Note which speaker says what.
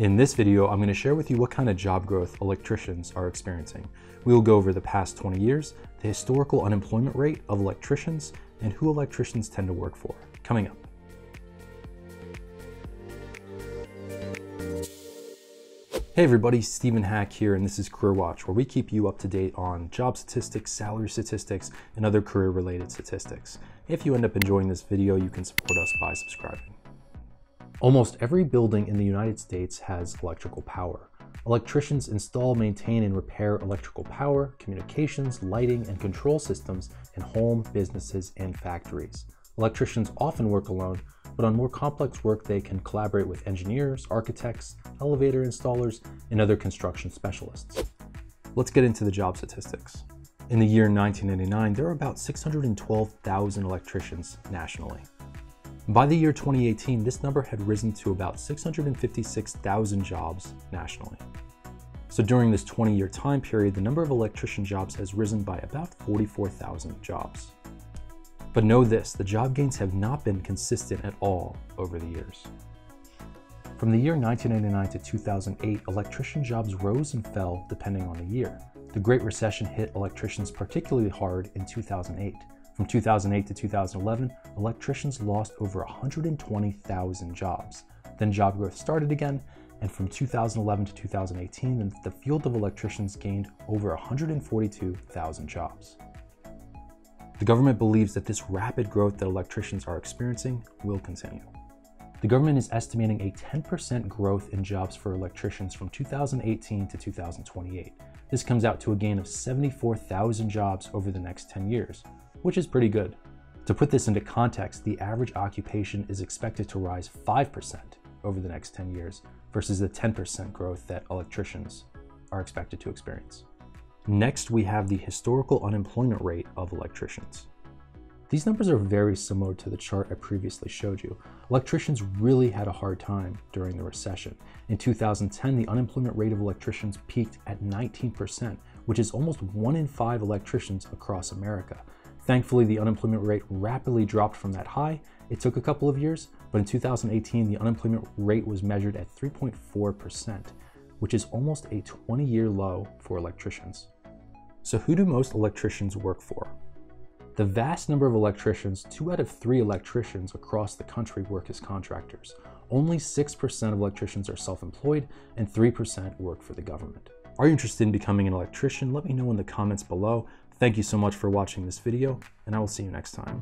Speaker 1: In this video, I'm going to share with you what kind of job growth electricians are experiencing. We will go over the past 20 years, the historical unemployment rate of electricians, and who electricians tend to work for. Coming up. Hey everybody, Stephen Hack here, and this is Career Watch, where we keep you up to date on job statistics, salary statistics, and other career related statistics. If you end up enjoying this video, you can support us by subscribing. Almost every building in the United States has electrical power. Electricians install, maintain, and repair electrical power, communications, lighting, and control systems in home, businesses, and factories. Electricians often work alone, but on more complex work, they can collaborate with engineers, architects, elevator installers, and other construction specialists. Let's get into the job statistics. In the year 1999, there were about 612,000 electricians nationally. By the year 2018, this number had risen to about 656,000 jobs nationally. So during this 20 year time period, the number of electrician jobs has risen by about 44,000 jobs. But know this, the job gains have not been consistent at all over the years. From the year 1999 to 2008, electrician jobs rose and fell depending on the year. The Great Recession hit electricians particularly hard in 2008. From 2008 to 2011, electricians lost over 120,000 jobs. Then job growth started again, and from 2011 to 2018, the field of electricians gained over 142,000 jobs. The government believes that this rapid growth that electricians are experiencing will continue. The government is estimating a 10% growth in jobs for electricians from 2018 to 2028. This comes out to a gain of 74,000 jobs over the next 10 years, which is pretty good. To put this into context, the average occupation is expected to rise 5% over the next 10 years versus the 10% growth that electricians are expected to experience. Next, we have the historical unemployment rate of electricians. These numbers are very similar to the chart I previously showed you. Electricians really had a hard time during the recession. In 2010, the unemployment rate of electricians peaked at 19%, which is almost one in five electricians across America. Thankfully, the unemployment rate rapidly dropped from that high. It took a couple of years, but in 2018, the unemployment rate was measured at 3.4%, which is almost a 20 year low for electricians. So, who do most electricians work for? The vast number of electricians, two out of three electricians across the country work as contractors. Only 6% of electricians are self employed, and 3% work for the government. Are you interested in becoming an electrician? Let me know in the comments below. Thank you so much for watching this video, and I will see you next time.